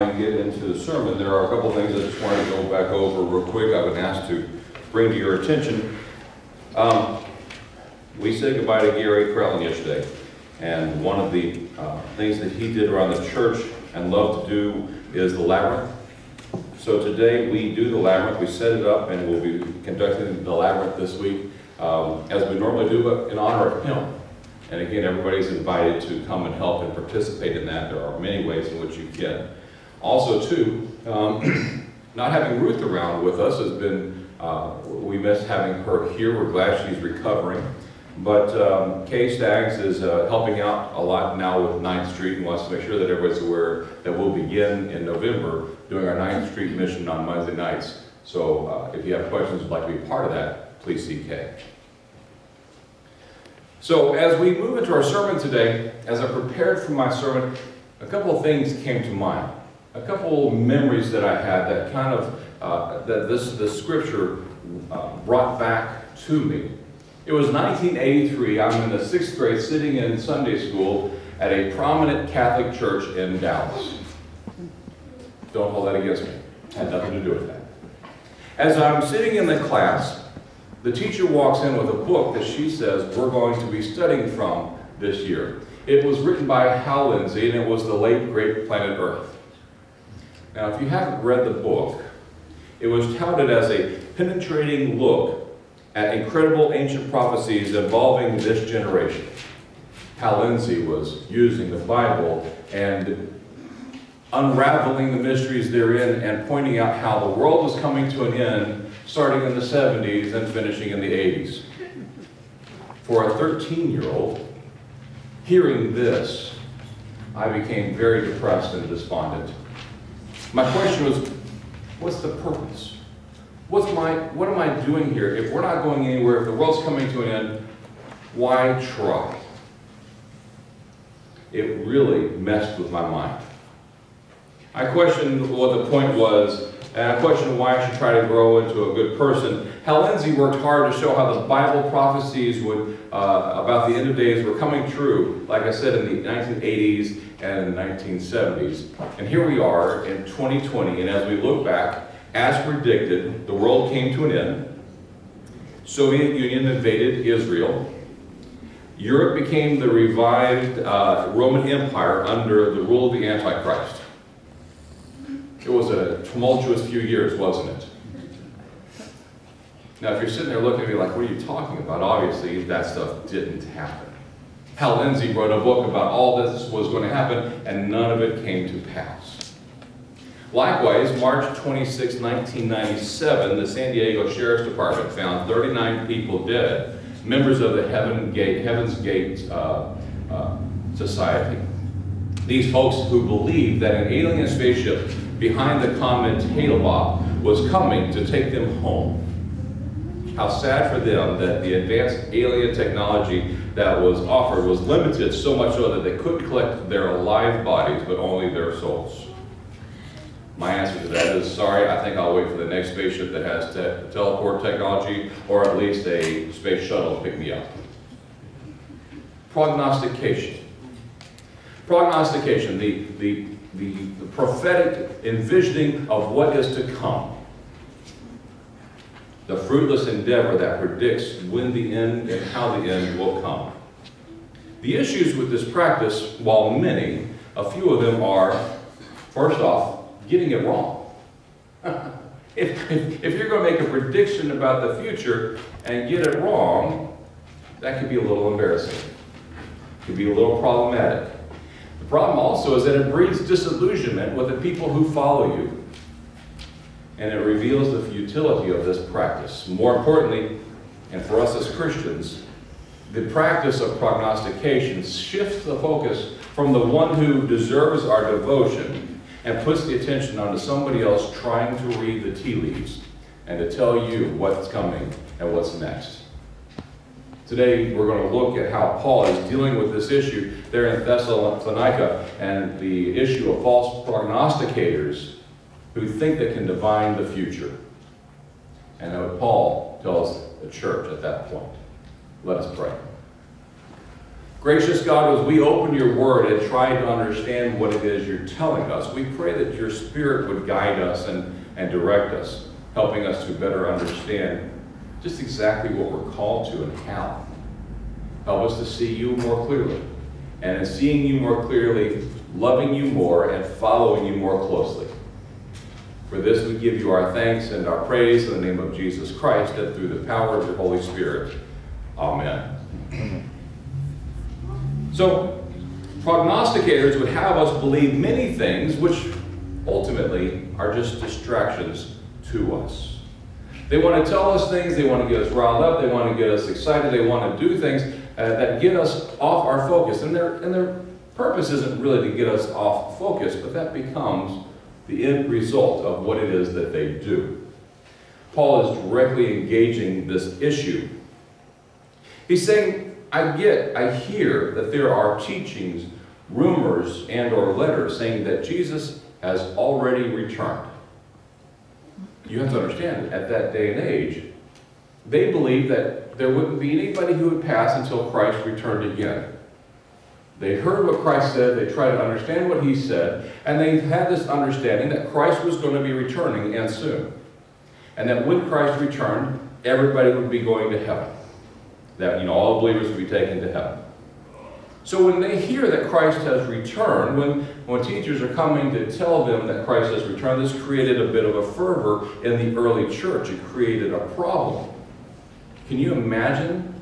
and get into the sermon, there are a couple things I just wanted to go back over real quick. I've been asked to bring to your attention. Um, we said goodbye to Gary Krellin yesterday, and one of the uh, things that he did around the church and loved to do is the labyrinth. So today we do the labyrinth. We set it up, and we'll be conducting the labyrinth this week um, as we normally do, but in honor of him. And again, everybody's invited to come and help and participate in that. There are many ways in which you can. Also, too, um, not having Ruth around with us has been, uh, we miss having her here. We're glad she's recovering. But um, Kay Staggs is uh, helping out a lot now with 9th Street and wants to make sure that everybody's aware that we'll begin in November doing our 9th Street mission on Monday nights. So uh, if you have questions would like to be part of that, please see Kay. So as we move into our sermon today, as I prepared for my sermon, a couple of things came to mind. A couple memories that I had that kind of, uh, that this, this scripture uh, brought back to me. It was 1983, I'm in the sixth grade sitting in Sunday school at a prominent Catholic church in Dallas. Don't hold that against me. Had nothing to do with that. As I'm sitting in the class, the teacher walks in with a book that she says we're going to be studying from this year. It was written by Hal Lindsey, and it was The Late Great Planet Earth. Now, if you haven't read the book, it was touted as a penetrating look at incredible ancient prophecies involving this generation. Hal Lindsey was using the Bible and unraveling the mysteries therein and pointing out how the world was coming to an end starting in the 70s and finishing in the 80s. For a 13-year-old, hearing this, I became very depressed and despondent. My question was, what's the purpose? What's my, what am I doing here? If we're not going anywhere, if the world's coming to an end, why try? It really messed with my mind. I questioned what the point was, and I questioned why I should try to grow into a good person. Hal Lindsey worked hard to show how the Bible prophecies would, uh, about the end of days were coming true, like I said, in the 1980s and in the 1970s. And here we are in 2020, and as we look back, as predicted, the world came to an end. Soviet Union invaded Israel. Europe became the revived uh, Roman Empire under the rule of the Antichrist. It was a tumultuous few years, wasn't it? Now, if you're sitting there looking at me like, what are you talking about? Obviously, that stuff didn't happen. Hal Lindsey wrote a book about all this was going to happen, and none of it came to pass. Likewise, March 26, 1997, the San Diego Sheriff's Department found 39 people dead, members of the Heaven Gate, Heaven's Gate uh, uh, Society. These folks who believed that an alien spaceship behind the comet Hale-Bopp was coming to take them home. How sad for them that the advanced alien technology that was offered was limited so much so that they couldn't collect their alive bodies, but only their souls. My answer to that is, sorry, I think I'll wait for the next spaceship that has te teleport technology, or at least a space shuttle to pick me up. Prognostication. Prognostication, the, the, the, the prophetic envisioning of what is to come. The fruitless endeavor that predicts when the end and how the end will come. The issues with this practice, while many, a few of them are, first off, getting it wrong. if, if, if, you're going to make a prediction about the future and get it wrong, that could be a little embarrassing. It could be a little problematic. The problem also is that it breeds disillusionment with the people who follow you. And it reveals the futility of this practice. More importantly, and for us as Christians, the practice of prognostication shifts the focus from the one who deserves our devotion and puts the attention onto somebody else trying to read the tea leaves and to tell you what's coming and what's next. Today, we're going to look at how Paul is dealing with this issue there in Thessalonica and the issue of false prognosticators who think they can divine the future. And what Paul tells the church at that point. Let us pray. Gracious God, as we open your word and try to understand what it is you're telling us, we pray that your spirit would guide us and, and direct us, helping us to better understand just exactly what we're called to and how. Help us to see you more clearly. And in seeing you more clearly, loving you more and following you more closely. For this we give you our thanks and our praise in the name of Jesus Christ and through the power of the Holy Spirit. Amen. So, prognosticators would have us believe many things which ultimately are just distractions to us. They want to tell us things, they want to get us riled up, they want to get us excited, they want to do things uh, that get us off our focus. And their, and their purpose isn't really to get us off focus, but that becomes the end result of what it is that they do. Paul is directly engaging this issue. He's saying, I get, I hear that there are teachings, rumors, and or letters saying that Jesus has already returned. You have to understand, at that day and age, they believed that there wouldn't be anybody who would pass until Christ returned again. They heard what Christ said, they tried to understand what he said, and they had this understanding that Christ was going to be returning and soon. And that when Christ returned, everybody would be going to heaven. That, you know, all believers would be taken to heaven. So when they hear that Christ has returned, when, when teachers are coming to tell them that Christ has returned, this created a bit of a fervor in the early church. It created a problem. Can you imagine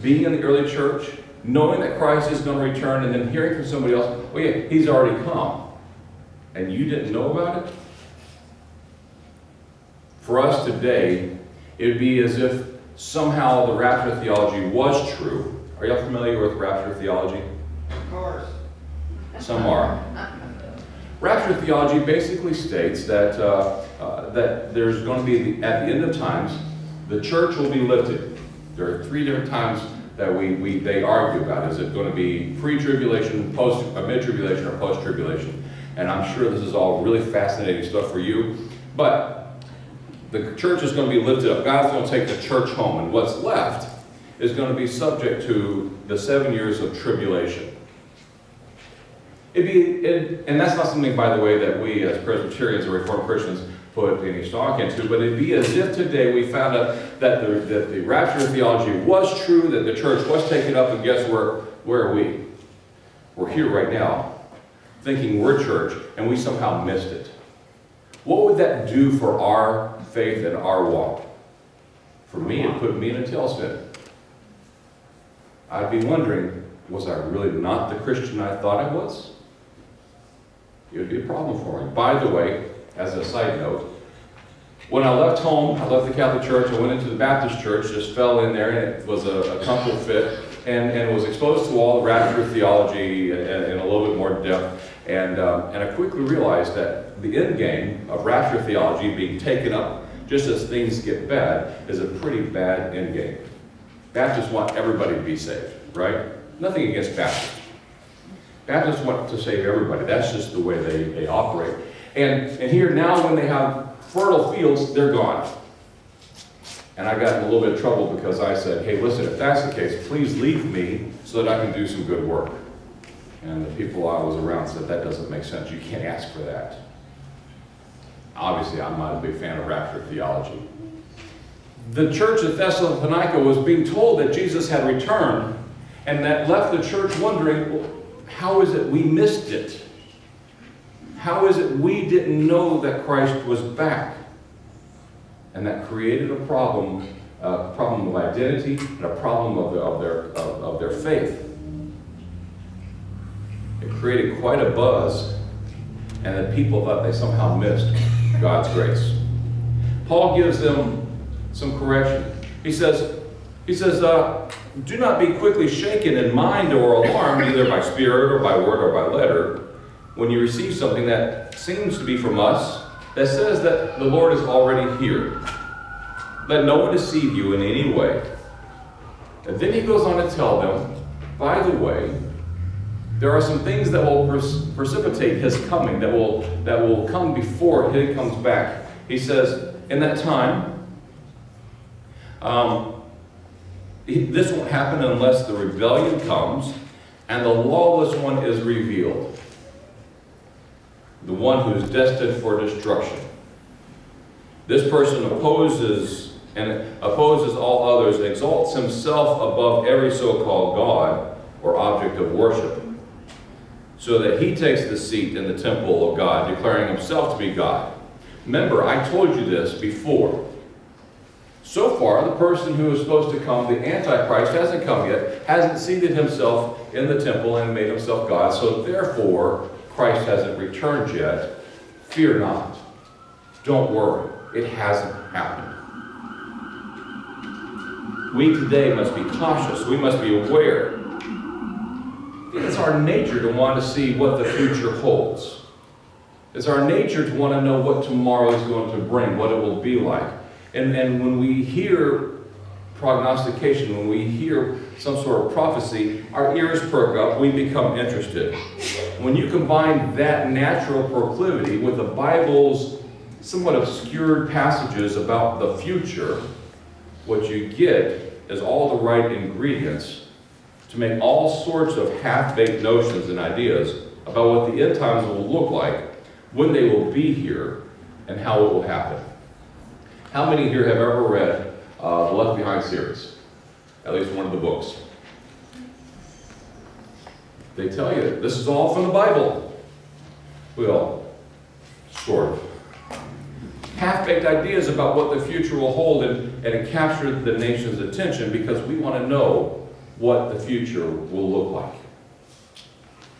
being in the early church knowing that Christ is going to return, and then hearing from somebody else, oh yeah, he's already come, and you didn't know about it? For us today, it would be as if somehow the rapture theology was true. Are y'all familiar with rapture theology? Of course. Some are. Rapture theology basically states that, uh, uh, that there's going to be, the, at the end of times, the church will be lifted. There are three different times that we, we they argue about. Is it going to be pre-tribulation, post, uh, mid-tribulation, or post-tribulation? And I'm sure this is all really fascinating stuff for you. But the church is going to be lifted up. God's going to take the church home, and what's left is going to be subject to the seven years of tribulation. It'd be, it, and that's not something, by the way, that we as Presbyterians or Reformed Christians put any stock into, but it'd be as if today we found out that the, that the rapture theology was true, that the church was taken up, and guess where, where are we? We're here right now, thinking we're church, and we somehow missed it. What would that do for our faith and our walk? For me, it put me in a tailspin. I'd be wondering, was I really not the Christian I thought I was? It would be a problem for me. By the way, as a side note. When I left home, I left the Catholic Church, I went into the Baptist Church, just fell in there, and it was a, a comfortable fit, and, and was exposed to all the rapture theology in, in a little bit more depth. And, um, and I quickly realized that the end game of rapture theology being taken up just as things get bad is a pretty bad end game. Baptists want everybody to be saved, right? Nothing against Baptists. Baptists want to save everybody. That's just the way they, they operate. And, and here now when they have fertile fields, they're gone. And I got in a little bit of trouble because I said, hey, listen, if that's the case, please leave me so that I can do some good work. And the people I was around said, that doesn't make sense. You can't ask for that. Obviously, I'm not a big fan of rapture theology. The church at Thessalonica was being told that Jesus had returned, and that left the church wondering, well, how is it we missed it? How is it we didn't know that Christ was back? And that created a problem, a problem of identity and a problem of, the, of, their, of, of their faith. It created quite a buzz, and that people thought they somehow missed God's grace. Paul gives them some correction. He says, he says, uh, do not be quickly shaken in mind or alarmed, either by spirit or by word or by letter, when you receive something that seems to be from us, that says that the Lord is already here. Let no one deceive you in any way. And then he goes on to tell them, by the way, there are some things that will precipitate his coming, that will, that will come before he comes back. He says, in that time, um, This won't happen unless the rebellion comes and the lawless one is revealed. The one who is destined for destruction. This person opposes and opposes all others exalts himself above every so-called God or object of worship, so that he takes the seat in the temple of God, declaring himself to be God. Remember, I told you this before. So far, the person who is supposed to come, the Antichrist, hasn't come yet, hasn't seated himself in the temple and made himself God, so therefore, Christ hasn't returned yet. Fear not. Don't worry. It hasn't happened. We today must be cautious. We must be aware. It's our nature to want to see what the future holds. It's our nature to want to know what tomorrow is going to bring, what it will be like. And, and when we hear prognostication, when we hear some sort of prophecy, our ears perk up, we become interested. When you combine that natural proclivity with the Bible's somewhat obscured passages about the future, what you get is all the right ingredients to make all sorts of half-baked notions and ideas about what the end times will look like, when they will be here, and how it will happen. How many here have ever read uh, the Left Behind series? At least one of the books. They tell you this is all from the Bible. Well, sort of. Half-baked ideas about what the future will hold and, and it captured the nation's attention because we want to know what the future will look like.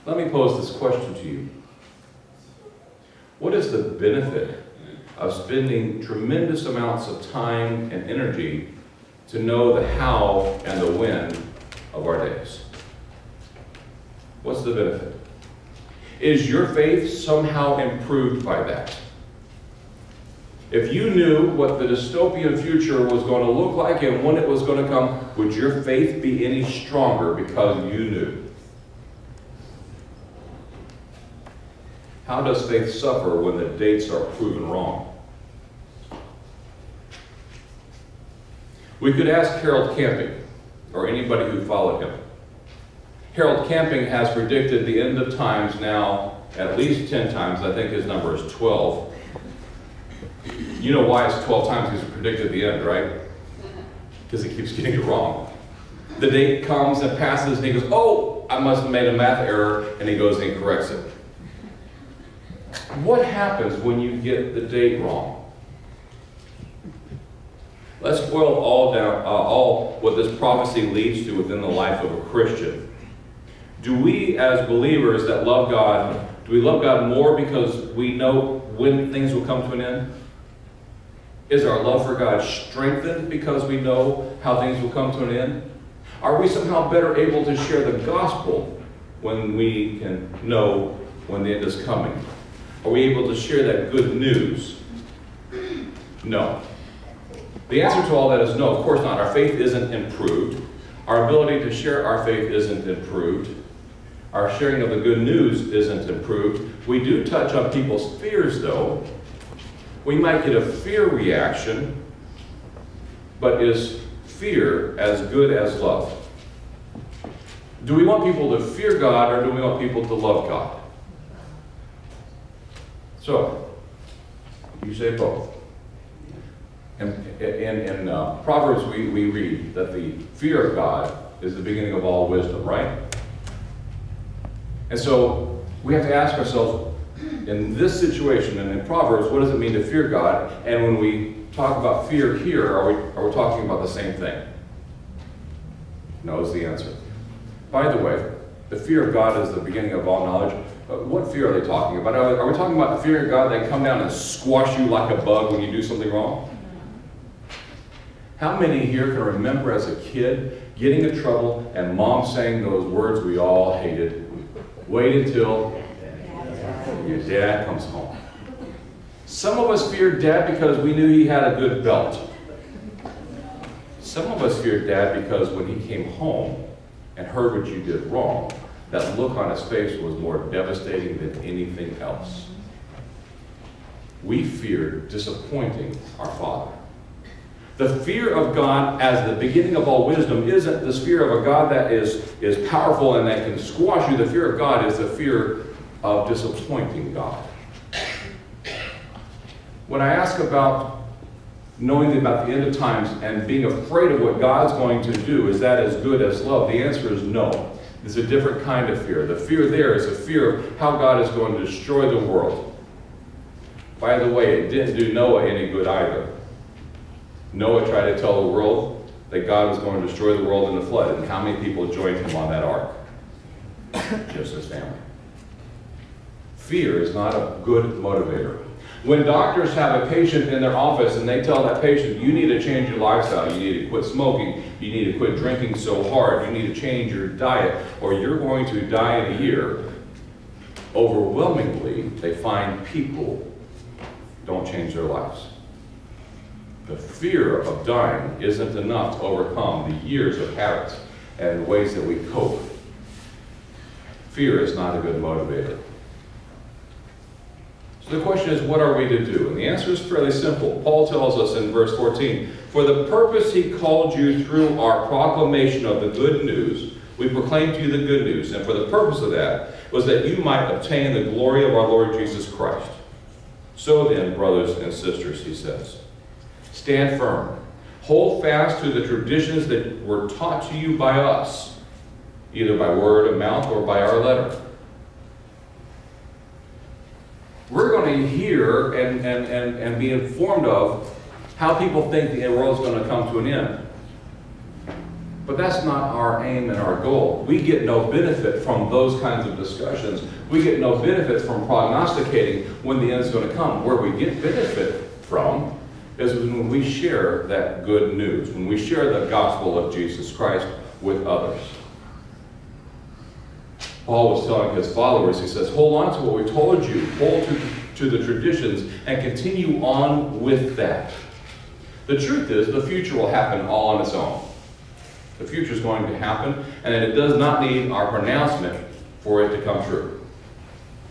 Let me pose this question to you. What is the benefit of spending tremendous amounts of time and energy to know the how and the when of our days. What's the benefit? Is your faith somehow improved by that? If you knew what the dystopian future was going to look like and when it was going to come, would your faith be any stronger because you knew? How does faith suffer when the dates are proven wrong? We could ask Harold Camping, or anybody who followed him. Harold Camping has predicted the end of times now at least 10 times. I think his number is 12. You know why it's 12 times he's predicted the end, right? Because he keeps getting it wrong. The date comes and passes, and he goes, Oh, I must have made a math error, and he goes and corrects it. What happens when you get the date wrong? Let's boil all down, uh, all what this prophecy leads to within the life of a Christian. Do we, as believers that love God, do we love God more because we know when things will come to an end? Is our love for God strengthened because we know how things will come to an end? Are we somehow better able to share the gospel when we can know when the end is coming? Are we able to share that good news? No. The answer to all that is no, of course not. Our faith isn't improved. Our ability to share our faith isn't improved. Our sharing of the good news isn't improved. We do touch on people's fears, though. We might get a fear reaction, but is fear as good as love? Do we want people to fear God or do we want people to love God? So, you say both. In, in, in uh, Proverbs, we, we read that the fear of God is the beginning of all wisdom, right? And so we have to ask ourselves, in this situation and in Proverbs, what does it mean to fear God? And when we talk about fear here, are we, are we talking about the same thing? No is the answer. By the way, the fear of God is the beginning of all knowledge. But what fear are they talking about? Are, are we talking about the fear of God that come down and squash you like a bug when you do something wrong? How many here can remember as a kid getting in trouble and mom saying those words we all hated? Wait until your dad comes home. Some of us feared dad because we knew he had a good belt. Some of us feared dad because when he came home and heard what you did wrong, that look on his face was more devastating than anything else. We feared disappointing our father. The fear of God as the beginning of all wisdom isn't this fear of a God that is, is powerful and that can squash you. The fear of God is the fear of disappointing God. When I ask about knowing about the end of times and being afraid of what God's going to do, is that as good as love? The answer is no. It's a different kind of fear. The fear there is a fear of how God is going to destroy the world. By the way, it didn't do Noah any good either. Noah tried to tell the world that God was going to destroy the world in the flood. And how many people joined him on that ark? Just his family. Fear is not a good motivator. When doctors have a patient in their office and they tell that patient, you need to change your lifestyle, you need to quit smoking, you need to quit drinking so hard, you need to change your diet, or you're going to die in a year, overwhelmingly, they find people don't change their lives. The fear of dying isn't enough to overcome the years of habits and ways that we cope. Fear is not a good motivator. So the question is, what are we to do? And the answer is fairly simple. Paul tells us in verse 14, For the purpose he called you through our proclamation of the good news, we proclaim to you the good news. And for the purpose of that was that you might obtain the glory of our Lord Jesus Christ. So then, brothers and sisters, he says, stand firm. Hold fast to the traditions that were taught to you by us, either by word of mouth or by our letter we're going to hear and, and, and, and be informed of how people think the world is going to come to an end. But that's not our aim and our goal. We get no benefit from those kinds of discussions. We get no benefit from prognosticating when the end is going to come. Where we get benefit from is when we share that good news, when we share the gospel of Jesus Christ with others. Paul was telling his followers, he says, hold on to what we told you, hold to, to the traditions, and continue on with that. The truth is, the future will happen all on its own. The future is going to happen, and it does not need our pronouncement for it to come true.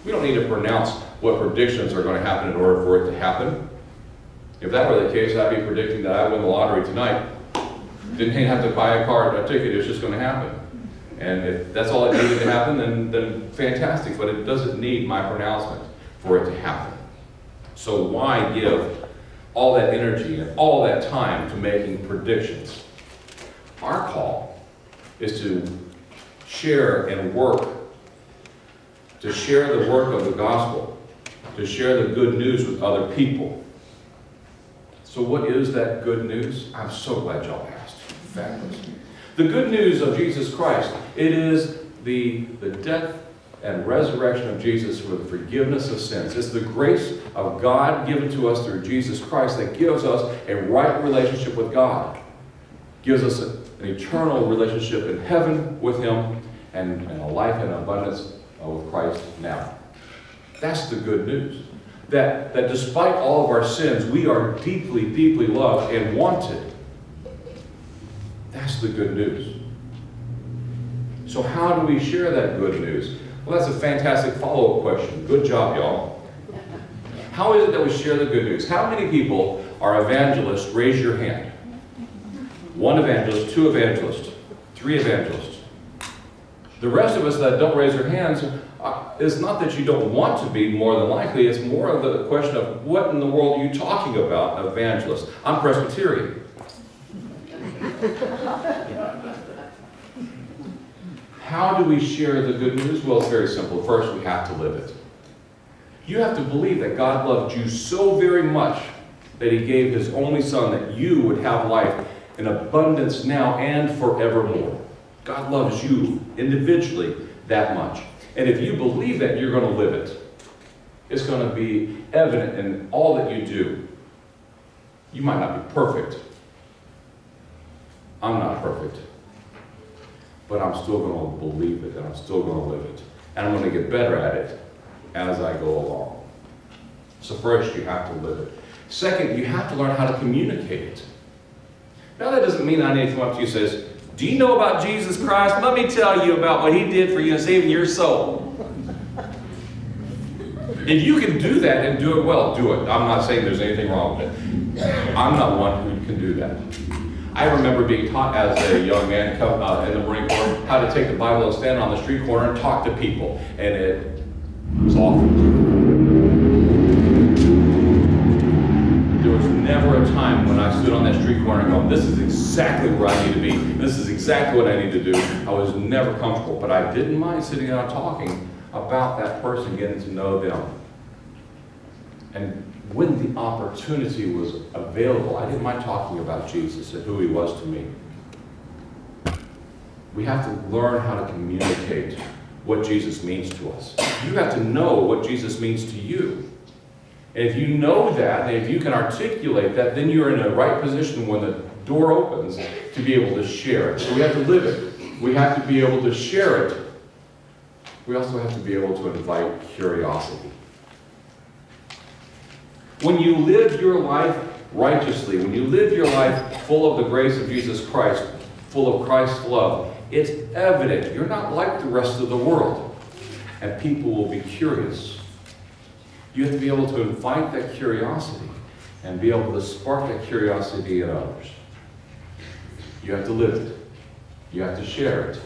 We don't need to pronounce what predictions are going to happen in order for it to happen. If that were the case, I'd be predicting that I win the lottery tonight. Didn't have to buy a card, a ticket, it's just going to happen. And if that's all that needed to happen, then, then fantastic, but it doesn't need my pronouncement for it to happen. So why give all that energy and all that time to making predictions? Our call is to share and work, to share the work of the gospel, to share the good news with other people. So what is that good news? I'm so glad y'all asked. Fabulous. The good news of Jesus Christ, it is the, the death and resurrection of Jesus for the forgiveness of sins. It's the grace of God given to us through Jesus Christ that gives us a right relationship with God, gives us a, an eternal relationship in heaven with Him, and, and a life in abundance uh, with Christ now. That's the good news. That, that despite all of our sins, we are deeply, deeply loved and wanted that's the good news. So how do we share that good news? Well, that's a fantastic follow-up question. Good job, y'all. How is it that we share the good news? How many people are evangelists? Raise your hand. One evangelist, two evangelists, three evangelists. The rest of us that don't raise our hands, uh, it's not that you don't want to be, more than likely. It's more of the question of what in the world are you talking about, evangelist? I'm Presbyterian. How do we share the good news? Well, it's very simple. First, we have to live it. You have to believe that God loved you so very much that he gave his only son that you would have life in abundance now and forevermore. God loves you individually that much. And if you believe that, you're going to live it. It's going to be evident in all that you do. You might not be perfect, I'm not perfect. But I'm still going to believe it and I'm still going to live it. And I'm going to get better at it as I go along. So first, you have to live it. Second, you have to learn how to communicate it. Now that doesn't mean I need to come up to you and says, do you know about Jesus Christ? Let me tell you about what he did for you in saving your soul. If you can do that and do it well, do it. I'm not saying there's anything wrong with it. I'm not one who can do that. I remember being taught as a young man uh, in the Marine Corps how to take the Bible and stand on the street corner and talk to people, and it was awful. There a time when I stood on that street corner and go, this is exactly where I need to be. This is exactly what I need to do. I was never comfortable, but I didn't mind sitting down talking about that person, getting to know them. And when the opportunity was available, I didn't mind talking about Jesus and who he was to me. We have to learn how to communicate what Jesus means to us. You have to know what Jesus means to you. And if you know that, and if you can articulate that, then you're in a right position when the door opens to be able to share it. So we have to live it. We have to be able to share it. We also have to be able to invite curiosity. When you live your life righteously, when you live your life full of the grace of Jesus Christ, full of Christ's love, it's evident you're not like the rest of the world. And people will be curious. You have to be able to invite that curiosity and be able to spark that curiosity in others. You have to live it. You have to share it.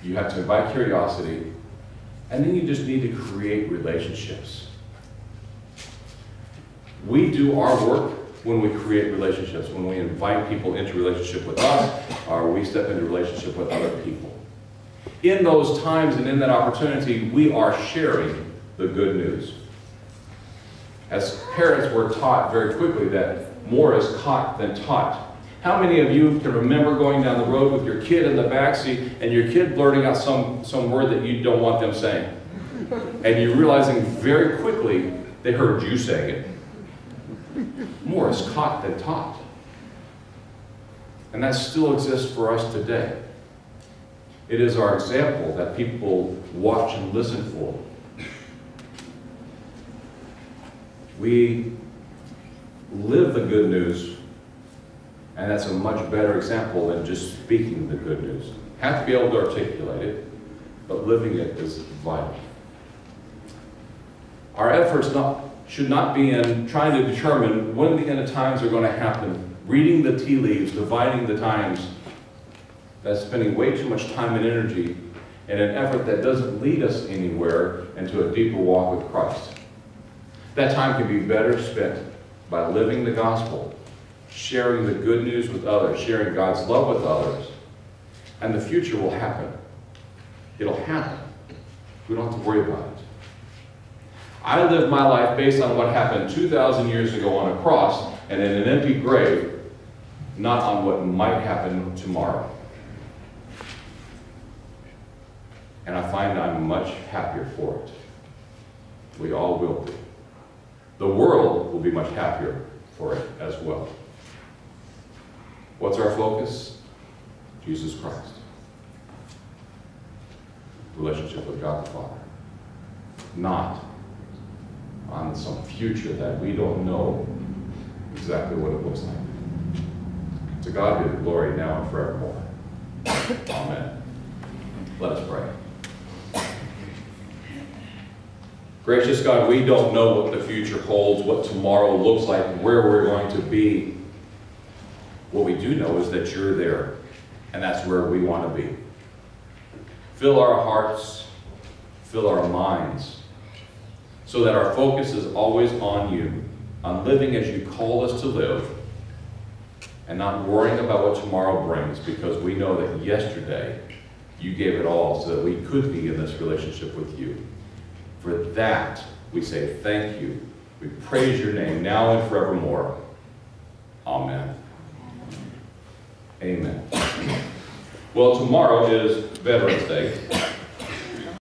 You have to invite curiosity. And then you just need to create relationships. We do our work when we create relationships, when we invite people into relationship with us, or we step into relationship with other people. In those times and in that opportunity, we are sharing the good news. As parents, we're taught very quickly that more is caught than taught. How many of you can remember going down the road with your kid in the backseat and your kid blurting out some, some word that you don't want them saying? And you realizing very quickly they heard you saying it more is caught than taught. And that still exists for us today. It is our example that people watch and listen for. We live the good news, and that's a much better example than just speaking the good news. Have to be able to articulate it, but living it is vital. Our efforts not should not be in trying to determine when the end of times are going to happen, reading the tea leaves, dividing the times. That's spending way too much time and energy in an effort that doesn't lead us anywhere into a deeper walk with Christ. That time can be better spent by living the gospel, sharing the good news with others, sharing God's love with others, and the future will happen. It'll happen. We don't have to worry about it. I live my life based on what happened 2,000 years ago on a cross and in an empty grave, not on what might happen tomorrow. And I find I'm much happier for it. We all will be. The world will be much happier for it as well. What's our focus? Jesus Christ. Relationship with God the Father. Not on some future that we don't know exactly what it looks like. To God be the glory now and forevermore. Amen. Let us pray. Gracious God, we don't know what the future holds, what tomorrow looks like, where we're going to be. What we do know is that you're there, and that's where we want to be. Fill our hearts, fill our minds so that our focus is always on you, on living as you called us to live, and not worrying about what tomorrow brings because we know that yesterday you gave it all so that we could be in this relationship with you. For that, we say thank you. We praise your name now and forevermore. Amen. Amen. Well, tomorrow is Veterans Day.